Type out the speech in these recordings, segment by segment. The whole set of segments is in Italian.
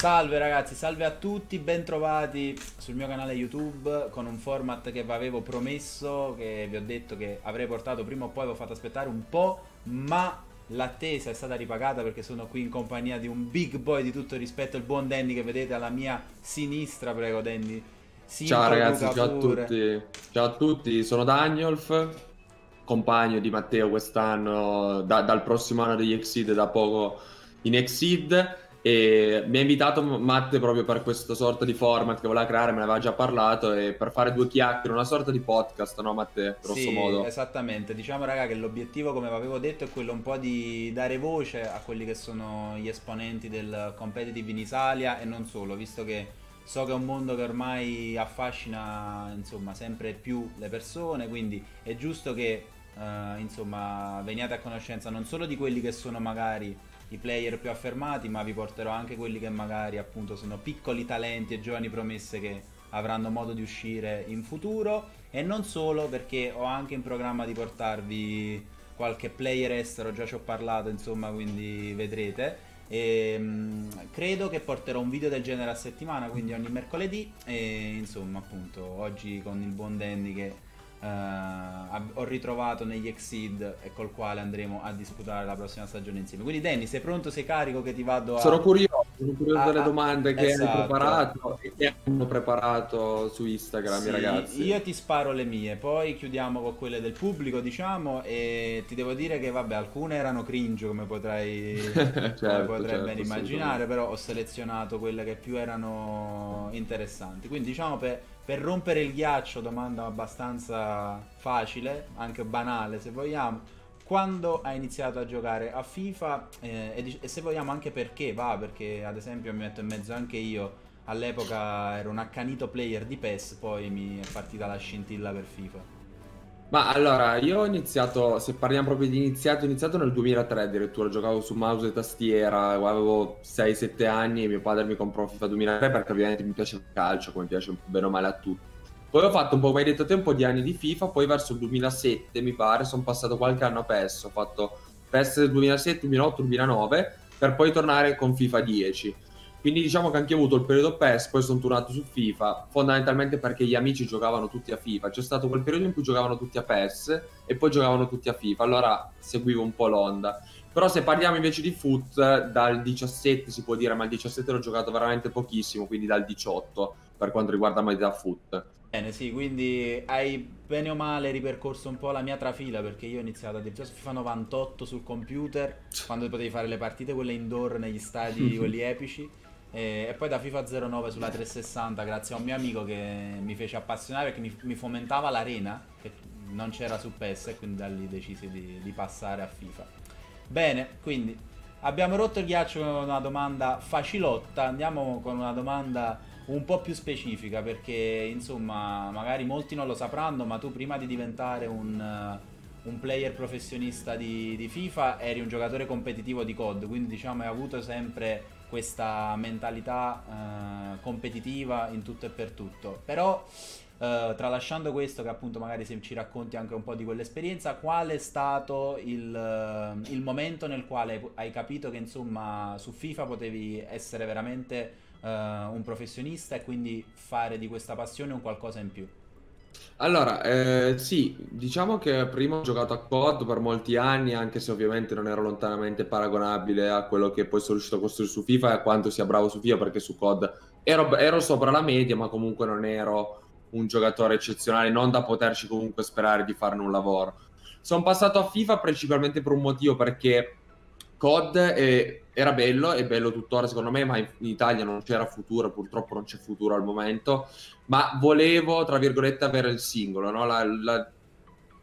Salve ragazzi, salve a tutti, bentrovati sul mio canale YouTube con un format che vi avevo promesso, che vi ho detto che avrei portato prima o poi, vi ho fatto aspettare un po', ma l'attesa è stata ripagata perché sono qui in compagnia di un big boy di tutto rispetto, il buon Danny che vedete alla mia sinistra, prego Danny. Si ciao ragazzi, ciao pure. a tutti, ciao a tutti, sono Danielf, compagno di Matteo quest'anno, da, dal prossimo anno degli Exceed, da poco in Exceed e mi ha invitato Matte proprio per questo sorta di format che voleva creare, me ne aveva già parlato, e per fare due chiacchiere, una sorta di podcast, no Matte? Grosso sì, modo. esattamente. Diciamo raga che l'obiettivo, come avevo detto, è quello un po' di dare voce a quelli che sono gli esponenti del competitive in Italia e non solo, visto che so che è un mondo che ormai affascina insomma sempre più le persone, quindi è giusto che uh, insomma veniate a conoscenza non solo di quelli che sono magari i player più affermati, ma vi porterò anche quelli che magari appunto sono piccoli talenti e giovani promesse che avranno modo di uscire in futuro e non solo perché ho anche in programma di portarvi qualche player estero, già ci ho parlato insomma, quindi vedrete. E, mh, credo che porterò un video del genere a settimana, quindi ogni mercoledì e insomma appunto oggi con il buon Danny che Uh, ho ritrovato negli Exceed e col quale andremo a disputare la prossima stagione insieme. Quindi, Danny, sei pronto? Sei carico che ti vado a. Sono curioso, sono curioso delle domande che esatto. hai preparato e che hanno preparato su Instagram, sì, ragazzi. Io ti sparo le mie, poi chiudiamo con quelle del pubblico, diciamo. E ti devo dire che, vabbè, alcune erano cringe, come potrai, certo, come potrai certo, ben immaginare, però ho selezionato quelle che più erano interessanti. Quindi, diciamo, per per rompere il ghiaccio, domanda abbastanza facile, anche banale se vogliamo, quando hai iniziato a giocare a FIFA eh, e, se vogliamo anche perché va, perché ad esempio mi metto in mezzo anche io, all'epoca ero un accanito player di PES, poi mi è partita la scintilla per FIFA. Ma allora, io ho iniziato, se parliamo proprio di iniziato, ho iniziato nel 2003 addirittura, giocavo su mouse e tastiera, avevo 6-7 anni e mio padre mi comprò FIFA 2003 perché ovviamente mi piace il calcio, come piace bene o male a tutti. Poi ho fatto un po', come hai detto te, un po' di anni di FIFA, poi verso il 2007 mi pare, sono passato qualche anno a PES, ho fatto PES 2007, 2008, 2009, per poi tornare con FIFA 10 quindi diciamo che anche io ho avuto il periodo PES, poi sono tornato su FIFA, fondamentalmente perché gli amici giocavano tutti a FIFA. C'è stato quel periodo in cui giocavano tutti a PES e poi giocavano tutti a FIFA, allora seguivo un po' l'onda. Però se parliamo invece di foot, dal 17 si può dire, ma il 17 l'ho giocato veramente pochissimo, quindi dal 18 per quanto riguarda modalità foot. Bene, sì, quindi hai bene o male ripercorso un po' la mia trafila perché io ho iniziato a addirittura su FIFA 98 sul computer, quando potevi fare le partite quelle indoor negli stadi, quelli epici. E, e, poi da FIFA 09 sulla 360 grazie a un mio amico che mi fece appassionare perché mi, mi fomentava l'arena che non c'era su PES e quindi da lì decisi di, di passare a FIFA. Bene, quindi abbiamo rotto il ghiaccio con una domanda facilotta, andiamo con una domanda un po' più specifica perché insomma magari molti non lo sapranno ma tu prima di diventare un, un player professionista di, di, FIFA eri un giocatore competitivo di COD quindi diciamo hai avuto sempre questa mentalità eh, competitiva in tutto e per tutto. Però, eh, tralasciando questo, che appunto magari se ci racconti anche un po' di quell'esperienza, qual è stato il, eh, il momento nel quale hai capito che insomma su FIFA potevi essere veramente eh, un professionista e quindi fare di questa passione un qualcosa in più? Allora, eh, sì, diciamo che prima ho giocato a COD per molti anni, anche se ovviamente non ero lontanamente paragonabile a quello che poi sono riuscito a costruire su FIFA e a quanto sia bravo su FIFA, perché su COD ero, ero sopra la media, ma comunque non ero un giocatore eccezionale, non da poterci comunque sperare di farne un lavoro. Sono passato a FIFA principalmente per un motivo, perché COD è, era bello, è bello tuttora secondo me, ma in, in, Italia non c'era futuro, purtroppo non c'è futuro al momento, ma volevo, tra virgolette, avere il singolo, no? la, la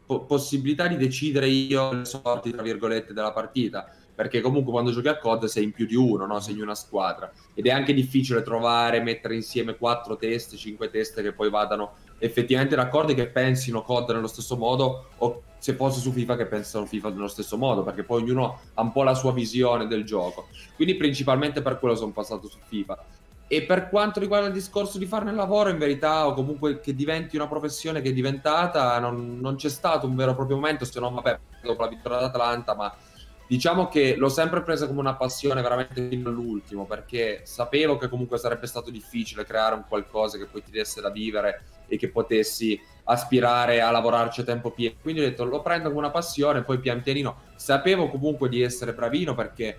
po- possibilità di decidere io le sorti, tra virgolette, della partita, perché comunque quando giochi a COD sei in più di uno, no? sei in una squadra, ed è anche difficile trovare, mettere insieme quattro teste, cinque teste che poi vadano effettivamente d'accordo e che pensino COD nello stesso modo o se fosse su FIFA che pensano FIFA nello stesso modo, perché poi ognuno ha un po' la sua visione del gioco. Quindi principalmente per quello sono passato su FIFA. E per quanto riguarda il discorso di farne il lavoro, in verità, o comunque che diventi una professione che è diventata, non, non c'è stato un vero e proprio momento, se non, vabbè, dopo la vittoria d'Atlanta, ma diciamo che l'ho sempre presa come una passione veramente fino all'ultimo, perché sapevo che comunque sarebbe stato difficile creare un qualcosa che poi ti desse da vivere e che potessi aspirare a lavorarci a tempo pieno. Quindi ho detto lo prendo come una passione, poi pian pianino sapevo comunque di essere bravino perché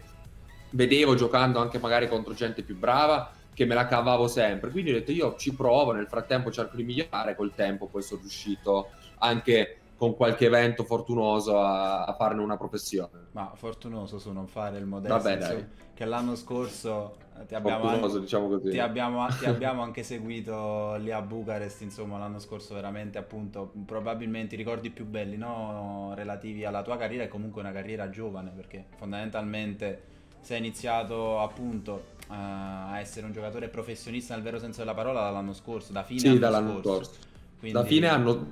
vedevo giocando anche magari contro gente più brava che me la cavavo sempre. Quindi ho detto io ci provo, nel frattempo cerco di migliorare, col tempo poi sono riuscito anche con qualche evento fortunoso a, a, farne una professione. Ma fortunoso su non fare il modello. Vabbè, dai. Che l'anno scorso ti abbiamo, anche, diciamo ti, abbiamo, ti abbiamo, anche seguito lì a Bucarest, insomma, l'anno scorso veramente appunto probabilmente i ricordi più belli, no? relativi alla tua carriera e comunque una carriera giovane, perché fondamentalmente sei iniziato appunto uh, a essere un giocatore professionista nel vero senso della parola dall'anno scorso, da fine sì, anno dall'anno scorso. scorso. Quindi... Da fine anno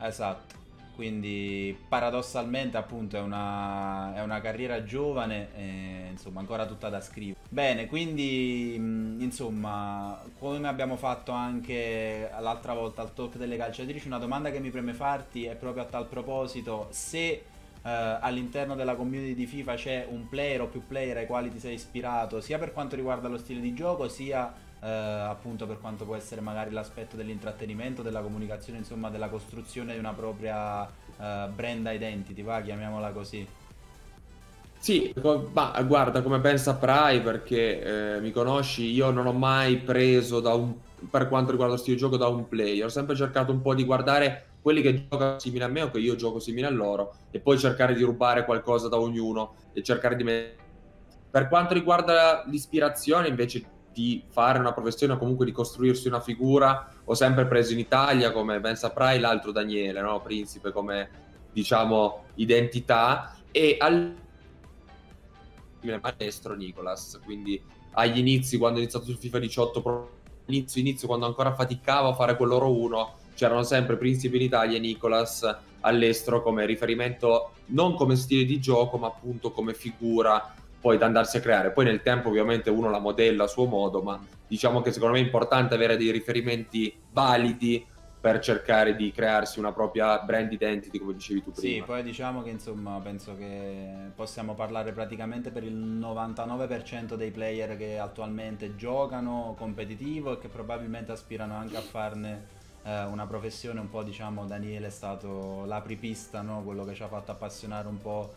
Esatto. Quindi paradossalmente appunto è una, è una carriera giovane e insomma ancora tutta da scrivere. Bene, quindi insomma come abbiamo fatto anche l'altra volta al talk delle calciatrici, una domanda che mi preme farti è proprio a tal proposito se Uh, all'interno della community di FIFA c'è un player o più player ai quali ti sei ispirato, sia per quanto riguarda lo stile di gioco, sia uh, appunto per quanto può essere magari l'aspetto dell'intrattenimento, della comunicazione, insomma, della costruzione di una propria uh, brand identity, va, chiamiamola così. Sì, ma guarda, come ben saprai, perché eh, mi conosci, io non ho mai preso un, per quanto riguarda lo stile di gioco da un player, ho sempre cercato un po' di guardare quelli che giocano simile a me o che io gioco simile a loro e poi cercare di rubare qualcosa da ognuno e cercare di mettere... Per quanto riguarda l'ispirazione invece di fare una professione o comunque di costruirsi una figura, ho sempre preso in Italia, come ben saprai, l'altro Daniele, no? Principe, come diciamo identità e al maestro Nicolas, quindi agli inizi quando ho iniziato su FIFA 18 inizio inizio quando ancora faticavo a fare quell'oro 1 c'erano sempre Principe in Italia e Nicolas all'estero come riferimento non come stile di gioco ma appunto come figura poi da andarsi a creare poi nel tempo ovviamente uno la modella a suo modo ma diciamo che secondo me è importante avere dei riferimenti validi per cercare di crearsi una propria brand identity come dicevi tu prima sì poi diciamo che insomma penso che possiamo parlare praticamente per il 99% dei player che attualmente giocano competitivo e che probabilmente aspirano anche a farne eh, una professione un po' diciamo Daniele è stato l'apripista, no? quello che ci ha fatto appassionare un po',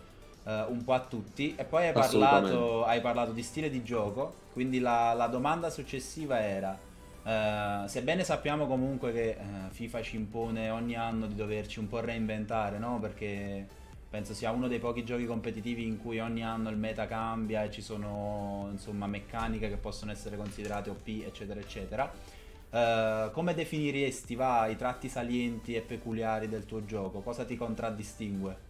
eh, un po a tutti e poi hai parlato, hai parlato, di stile di gioco, quindi la, la domanda successiva era uh, sebbene sappiamo comunque che uh, FIFA ci impone ogni anno di doverci un po' reinventare, no? perché penso sia uno dei pochi giochi competitivi in cui ogni anno il meta cambia e ci sono insomma meccaniche che possono essere considerate OP eccetera eccetera Uh, come definiresti va, i tratti salienti e peculiari del tuo gioco? Cosa ti contraddistingue?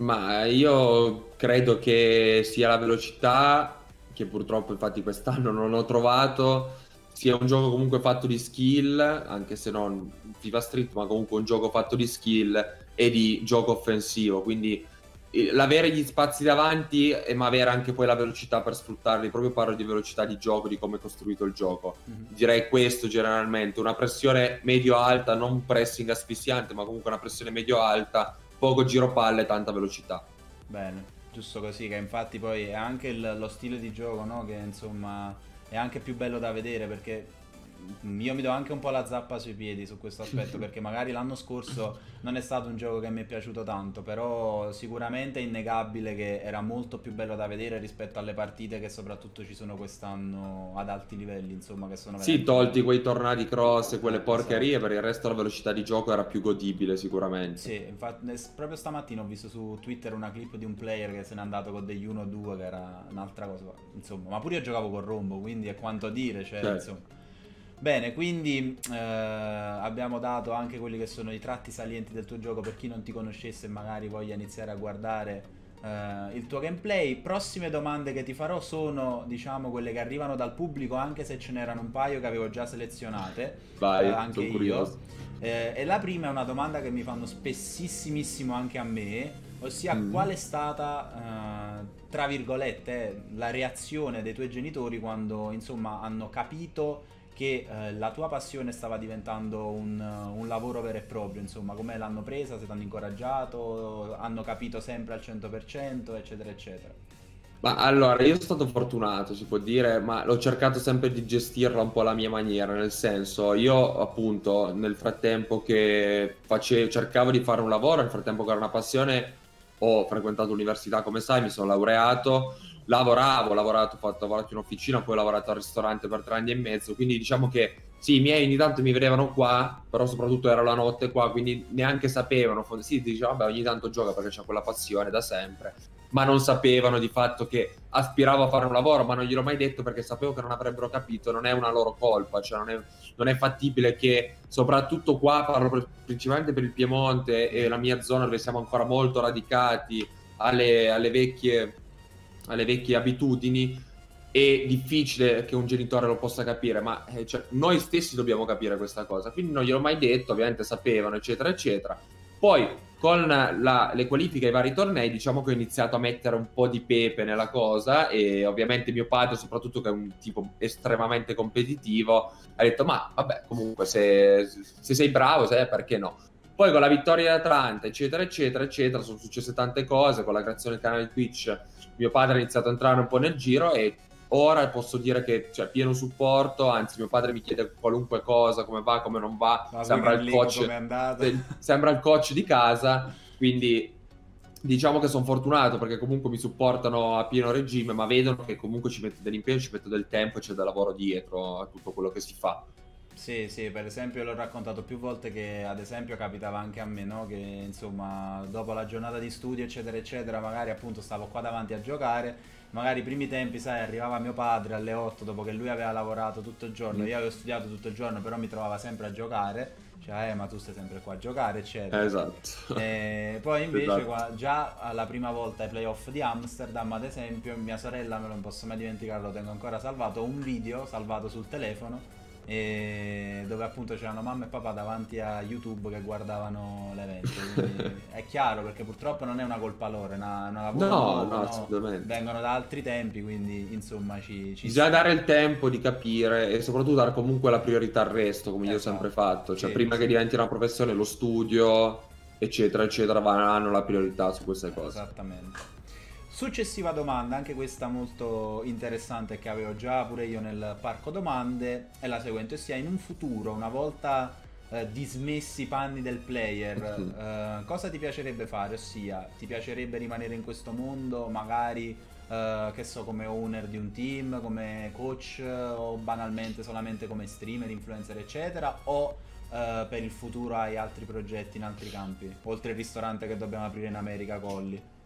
Ma io credo che sia la velocità, che purtroppo infatti quest'anno non ho trovato, sia un gioco comunque fatto di skill, anche se non FIFA Street, ma comunque un gioco fatto di skill e di gioco offensivo, quindi l'avere gli spazi davanti eh, ma avere anche poi la velocità per sfruttarli proprio parlo di velocità di gioco di come è costruito il gioco. Mm-hmm. direi questo generalmente. Una pressione medio alta non pressing asfissiante ma comunque una pressione medio alta poco giro palle tanta velocità bene giusto così che infatti poi è anche il, lo stile di gioco no? che insomma è anche più bello da vedere perché io mi do anche un po' la zappa sui piedi su questo aspetto perché magari l'anno scorso non è stato un gioco che mi è piaciuto tanto, però sicuramente è innegabile che era molto più bello da vedere rispetto alle partite che soprattutto ci sono quest'anno ad alti livelli, insomma, che sono Sì, tolti quei tornati cross e quelle esatto. porcherie, esatto. per il resto la velocità di gioco era più godibile sicuramente. Sì, infatti proprio stamattina ho visto su Twitter una clip di un player che se n'è andato con degli 1-2 che era un'altra cosa, insomma, ma pure io giocavo con Rombo, quindi è quanto dire, cioè, certo. insomma Bene, quindi eh, abbiamo dato anche quelli che sono i tratti salienti del tuo gioco per chi non ti conoscesse e magari voglia iniziare a guardare eh, il tuo gameplay. Prossime domande che ti farò sono, diciamo, quelle che arrivano dal pubblico, anche se ce n'erano un paio che avevo già selezionate. Vai, eh, anche io. Curioso. Eh, e la prima è una domanda che mi fanno spessissimissimo anche a me, ossia mm. qual è stata, eh, tra virgolette, la reazione dei tuoi genitori quando, insomma, hanno capito che eh, la tua passione stava diventando un, un, lavoro vero e proprio, insomma, come l'hanno presa, se ti hanno incoraggiato, hanno capito sempre al 100%, eccetera, eccetera. Ma allora, io sono stato fortunato, si può dire, ma l'ho cercato sempre di gestirla un po' alla mia maniera, nel senso, io appunto nel frattempo che facevo, cercavo di fare un lavoro, nel frattempo che era una passione, ho frequentato l'università, come sai, mi sono laureato, lavoravo, ho lavorato, ho fatto, ho lavorato in officina, poi ho lavorato al ristorante per tre anni e mezzo, quindi diciamo che sì, i miei ogni tanto mi vedevano qua, però soprattutto era la notte qua, quindi neanche sapevano, sì, dicevano, vabbè, ogni tanto gioca perché c'ha quella passione da sempre, ma non sapevano di fatto che aspiravo a fare un lavoro, ma non gliel'ho mai detto perché sapevo che non avrebbero capito, non è una loro colpa, cioè non è, non è fattibile che, soprattutto qua, parlo principalmente per il Piemonte e la mia zona dove siamo ancora molto radicati alle, alle vecchie alle vecchie abitudini, è difficile che un genitore lo possa capire, ma eh, cioè, noi stessi dobbiamo capire questa cosa. Quindi non gliel'ho mai detto, ovviamente sapevano, eccetera, eccetera. Poi con la, le qualifiche ai vari tornei, diciamo che ho iniziato a mettere un po' di pepe nella cosa e ovviamente mio padre, soprattutto che è un tipo estremamente competitivo, ha detto ma vabbè comunque se, se sei bravo, se, perché no? Poi con la vittoria di Atlanta, eccetera, eccetera, eccetera, sono successe tante cose, con la creazione del canale Twitch mio padre ha iniziato a entrare un po' nel giro e ora posso dire che c'è pieno supporto, anzi mio padre mi chiede qualunque cosa, come va, come non va, sembra il, coach, sembra il coach di casa, quindi diciamo che sono fortunato perché comunque mi supportano a pieno regime, ma vedono che comunque ci metto dell'impegno, ci metto del tempo e c'è del lavoro dietro a tutto quello che si fa. Sì, sì, per esempio l'ho raccontato più volte che ad esempio capitava anche a me, no? Che insomma dopo la giornata di studio eccetera eccetera magari appunto stavo qua davanti a giocare, magari i primi tempi sai arrivava mio padre alle 8 dopo che lui aveva lavorato tutto il giorno, mm. io avevo studiato tutto il giorno però mi trovava sempre a giocare, cioè eh, ma tu stai sempre qua a giocare eccetera. Esatto. E poi invece esatto. qua, già la prima volta ai playoff di Amsterdam ad esempio mia sorella, me non posso mai dimenticare, lo tengo ancora salvato, un video salvato sul telefono dove appunto c'erano mamma e papà davanti a YouTube che guardavano l'evento. è chiaro perché purtroppo non è una colpa loro, è una, una no, no, assolutamente. vengono da altri tempi, quindi insomma ci, ci Bisogna dare il tempo di capire e soprattutto dare comunque la priorità al resto, come esatto. io ho esatto. sempre fatto. Cioè, sì, prima sì. che diventi una professione, lo studio, eccetera, eccetera, hanno la priorità su queste cose. Esattamente. Successiva domanda, anche questa molto interessante che avevo già pure io nel parco domande, è la seguente, ossia in un futuro, una volta eh, dismessi i panni del player, eh, cosa ti piacerebbe fare? Ossia, ti piacerebbe rimanere in questo mondo, magari, eh, che so, come owner di un team, come coach o banalmente solamente come streamer, influencer, eccetera, o eh, per il futuro hai altri progetti in altri campi, oltre il ristorante che dobbiamo aprire in America, Colli?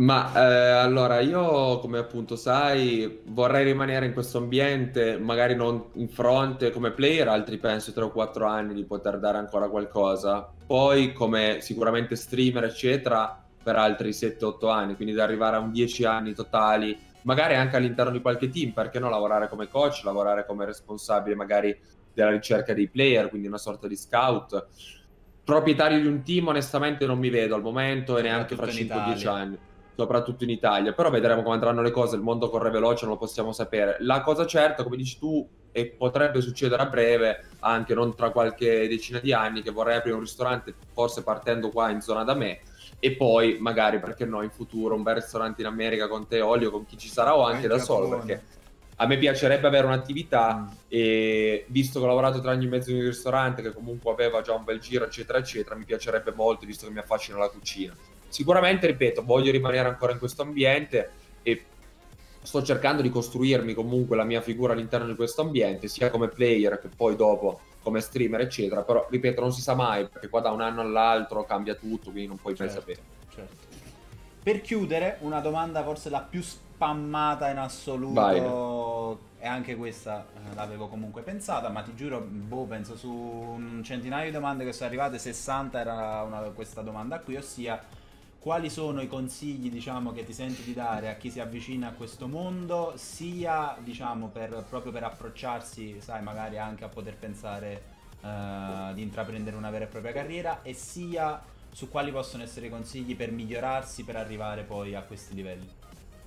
Ma eh, allora io, come appunto sai, vorrei rimanere in questo ambiente, magari non in fronte come player, altri penso 3 o 4 anni di poter dare ancora qualcosa. Poi come sicuramente streamer, eccetera, per altri 7-8 anni, quindi da arrivare a un 10 anni totali, magari anche all'interno di qualche team, perché no lavorare come coach, lavorare come responsabile magari della ricerca dei player, quindi una sorta di scout. Proprietario di un team, onestamente non mi vedo al momento e neanche fra 5-10 anni soprattutto in Italia. Però vedremo come andranno le cose, il mondo corre veloce, non lo possiamo sapere. La cosa certa, come dici tu, e potrebbe succedere a breve, anche non tra qualche decina di anni, che vorrei aprire un ristorante, forse partendo qua in zona da me, e poi magari, perché no, in futuro un bel ristorante in America con te, olio, con chi ci sarà o anche, da solo, perché a me piacerebbe avere un'attività mm. e visto che ho lavorato tre anni e mezzo in un ristorante che comunque aveva già un bel giro eccetera eccetera mi piacerebbe molto visto che mi affascina la cucina Sicuramente, ripeto, voglio rimanere ancora in questo ambiente e sto cercando di costruirmi comunque la mia figura all'interno di questo ambiente, sia come player che poi dopo come streamer, eccetera. Però, ripeto, non si sa mai, perché qua da un anno all'altro cambia tutto, quindi non puoi certo, mai sapere. Certo. Per chiudere, una domanda forse la più spammata in assoluto. Vai. E anche questa eh, l'avevo comunque pensata, ma ti giuro, boh, penso su un centinaio di domande che sono arrivate, 60 era una, questa domanda qui, ossia quali sono i consigli diciamo, che ti senti di dare a chi si avvicina a questo mondo, sia diciamo, per, proprio per approcciarsi, sai, magari anche a poter pensare uh, di intraprendere una vera e propria carriera, e sia su quali possono essere i consigli per migliorarsi, per arrivare poi a questi livelli.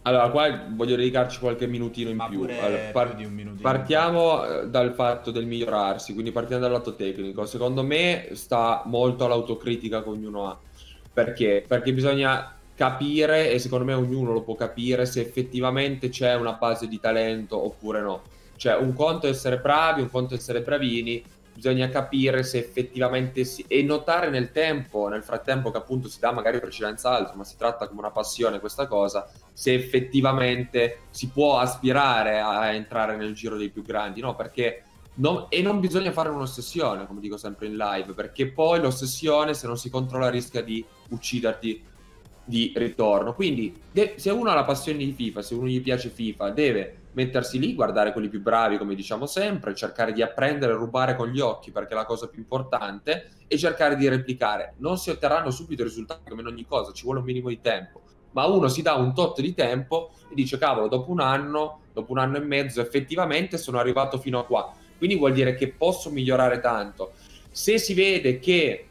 Allora, qua voglio dedicarci qualche minutino in Ma più. Allora, par- più di un minutino. partiamo eh, dal fatto del migliorarsi, quindi partiamo dal lato tecnico. Secondo me sta molto all'autocritica che ognuno ha. Perché? Perché bisogna capire, e secondo me ognuno lo può capire, se effettivamente c'è una base di talento oppure no. Cioè, un conto è essere bravi, un conto è essere bravini, bisogna capire se effettivamente si... e notare nel tempo, nel frattempo che appunto si dà magari precedenza altro, ma si tratta come una passione questa cosa, se effettivamente si può aspirare a entrare nel giro dei più grandi, no? Perché non... e non bisogna fare un'ossessione, come dico sempre in live, perché poi l'ossessione, se non si controlla, rischia di ucciderti di ritorno. Quindi, de- se uno ha la passione di FIFA, se uno gli piace FIFA, deve mettersi lì, guardare quelli più bravi, come diciamo sempre, cercare di apprendere, rubare con gli occhi, perché è la cosa più importante, e cercare di replicare. Non si otterranno subito risultati come in ogni cosa, ci vuole un minimo di tempo. Ma uno si dà un tot di tempo e dice, cavolo, dopo un anno, dopo un anno e mezzo, effettivamente sono arrivato fino a qua. Quindi vuol dire che posso migliorare tanto. Se si vede che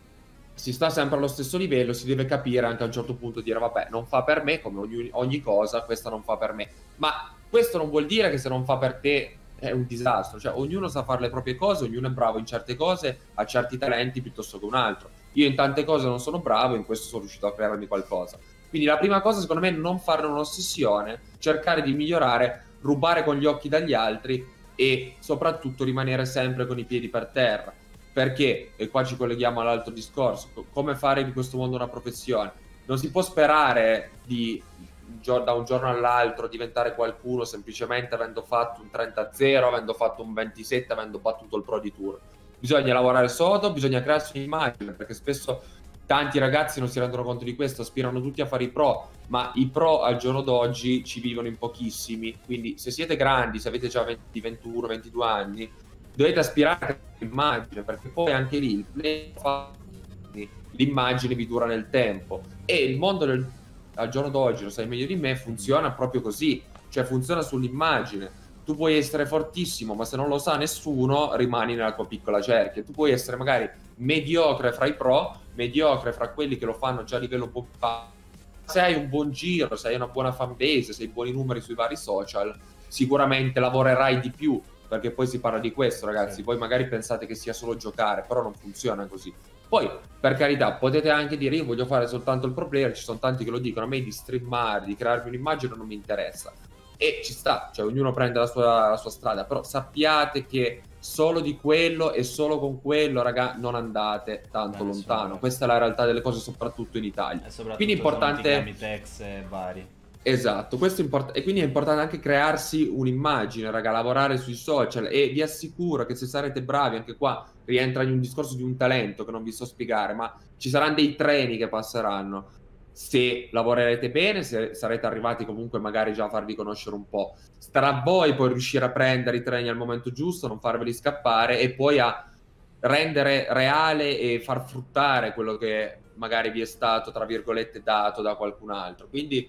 si sta sempre allo stesso livello, si deve capire anche a un certo punto dire vabbè, non fa per me come ogni, ogni, cosa, questa non fa per me. Ma questo non vuol dire che se non fa per te è un disastro, cioè ognuno sa fare le proprie cose, ognuno è bravo in certe cose, ha certi talenti piuttosto che un altro. Io in tante cose non sono bravo, in questo sono riuscito a crearmi qualcosa. Quindi la prima cosa secondo me è non farne un'ossessione, cercare di migliorare, rubare con gli occhi dagli altri e soprattutto rimanere sempre con i piedi per terra perché, e qua ci colleghiamo all'altro discorso, come fare di questo mondo una professione? Non si può sperare di da un giorno all'altro diventare qualcuno semplicemente avendo fatto un 30-0, avendo fatto un 27, avendo battuto il Pro di Tour. Bisogna lavorare sodo, bisogna crearsi un'immagine, perché spesso tanti ragazzi non si rendono conto di questo, aspirano tutti a fare i pro, ma i pro al giorno d'oggi ci vivono in pochissimi, quindi se siete grandi, se avete già 20, 21, 22 anni, dovete aspirare a l'immagine perché poi anche lì l'immagine vi dura nel tempo e il mondo del, al giorno d'oggi, lo sai meglio di me, funziona proprio così, cioè funziona sull'immagine. Tu puoi essere fortissimo, ma se non lo sa nessuno, rimani nella tua piccola cerchia. Tu puoi essere magari mediocre fra i pro, mediocre fra quelli che lo fanno già a livello un po' più basso. Se hai un buon giro, se hai una buona fanbase, se hai buoni numeri sui vari social, sicuramente lavorerai di più perché poi si parla di questo, ragazzi. Sì. Voi magari pensate che sia solo giocare, però non funziona così. Poi, per carità, potete anche dire io voglio fare soltanto il pro player, ci sono tanti che lo dicono, a me di streamare, di crearmi un'immagine non mi interessa. E ci sta, cioè ognuno prende la sua, la sua strada, però sappiate che solo di quello e solo con quello, raga, non andate tanto Beh, lontano. Questa è la realtà delle cose, soprattutto in Italia. Quindi è importante... Tex vari. Esatto, questo è importante e quindi è importante anche crearsi un'immagine, raga, lavorare sui social e vi assicuro che se sarete bravi, anche qua rientra in un discorso di un talento che non vi so spiegare, ma ci saranno dei treni che passeranno. Se lavorerete bene, se sarete arrivati comunque magari già a farvi conoscere un po', starà a voi poi riuscire a prendere i treni al momento giusto, non farveli scappare e poi a rendere reale e far fruttare quello che magari vi è stato, tra virgolette, dato da qualcun altro. Quindi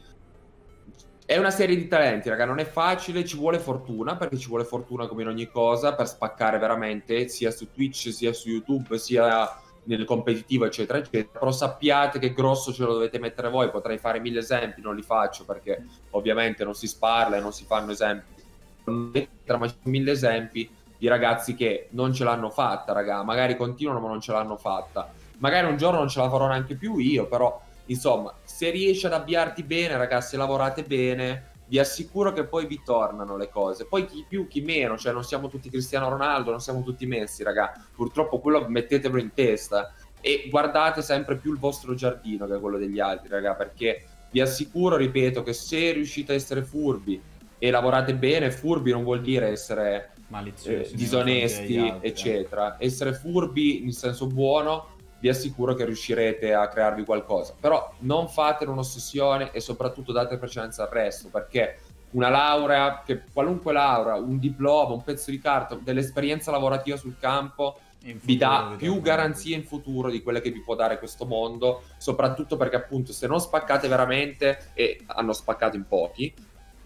è una serie di talenti, raga, non è facile, ci vuole fortuna, perché ci vuole fortuna come in ogni cosa per spaccare veramente, sia su Twitch, sia su YouTube, sia nel competitivo, eccetera, eccetera. Però sappiate che grosso ce lo dovete mettere voi, potrei fare mille esempi, non li faccio perché ovviamente non si sparla e non si fanno esempi. Ma mille esempi di ragazzi che non ce l'hanno fatta, raga, magari continuano ma non ce l'hanno fatta. Magari un giorno non ce la farò neanche più io, però Insomma, se riesci ad avviarti bene, ragazzi, lavorate bene, vi assicuro che poi vi tornano le cose. Poi chi più, chi meno, cioè non siamo tutti Cristiano Ronaldo, non siamo tutti Messi, raga. Purtroppo quello mettetelo in testa e guardate sempre più il vostro giardino che quello degli altri, raga, perché vi assicuro, ripeto, che se riuscite a essere furbi e lavorate bene, furbi non vuol dire essere eh, disonesti, eccetera. Essere furbi in senso buono vi assicuro che riuscirete a crearvi qualcosa. Però non fate un'ossessione e soprattutto date precedenza al resto, perché una laurea, che qualunque laurea, un diploma, un pezzo di carta, dell'esperienza lavorativa sul campo vi dà più garanzie in futuro di quelle che vi può dare questo mondo, soprattutto perché appunto se non spaccate veramente, e hanno spaccato in pochi,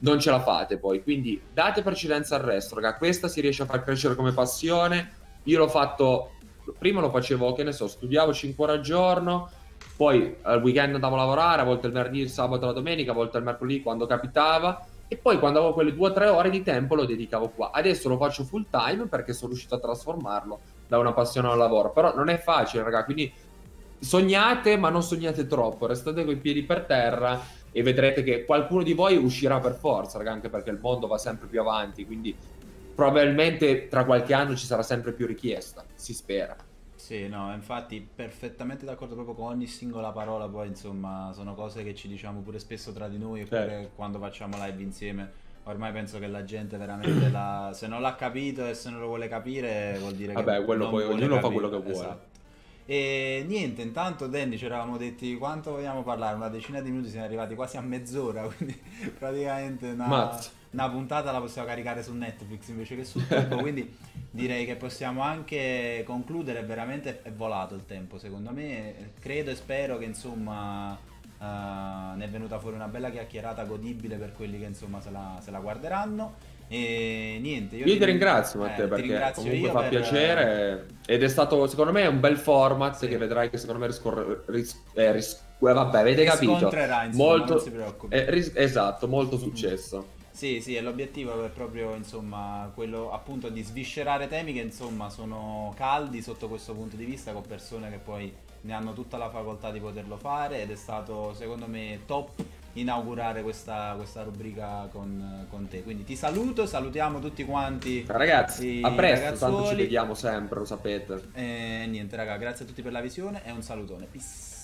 non ce la fate poi. Quindi date precedenza al resto, raga. Questa si riesce a far crescere come passione. Io l'ho fatto prima lo facevo, che ne so, studiavo 5 ore al giorno, poi al weekend andavo a lavorare, a volte il venerdì, il sabato, la domenica, a volte il mercoledì quando capitava. E poi quando avevo quelle due o tre ore di tempo lo dedicavo qua. Adesso lo faccio full time perché sono riuscito a trasformarlo da una passione al lavoro, però non è facile, raga, quindi sognate, ma non sognate troppo, restate con i piedi per terra e vedrete che qualcuno di voi uscirà per forza, raga, anche perché il mondo va sempre più avanti, quindi probabilmente tra qualche anno ci sarà sempre più richiesta, si spera. Sì, no, infatti perfettamente d'accordo proprio con ogni singola parola, poi insomma sono cose che ci diciamo pure spesso tra di noi, oppure certo. quando facciamo live insieme. Ormai penso che la gente veramente la... se non l'ha capito e se non lo vuole capire vuol dire Vabbè, che quello poi ognuno fa quello che vuole. Esatto. E niente, intanto Danny ci eravamo detti quanto vogliamo parlare, una decina di minuti, siamo arrivati quasi a mezz'ora, quindi praticamente una, una puntata la possiamo caricare su Netflix invece che sul tempo, quindi direi che possiamo anche concludere, veramente è volato il tempo secondo me, credo e spero che insomma uh, ne è venuta fuori una bella chiacchierata godibile per quelli che insomma se la, se la guarderanno. E niente, io, io ti, ringrazio Matteo eh, perché comunque fa per... piacere ed è stato secondo me un bel format sì. che vedrai che secondo me riscorre, ris, eh, ris, eh, vabbè avete capito insomma, molto, eh, ris, esatto molto successo sì, sì, e l'obiettivo è proprio, insomma, quello appunto di sviscerare temi che, insomma, sono caldi sotto questo punto di vista con persone che poi ne hanno tutta la facoltà di poterlo fare ed è stato, secondo me, top inaugurare questa, questa rubrica con, con, te. Quindi ti saluto, salutiamo tutti quanti. Ragazzi, a presto, ragazzuoli. tanto ci vediamo sempre, lo sapete. E niente, raga, grazie a tutti per la visione e un salutone. Peace.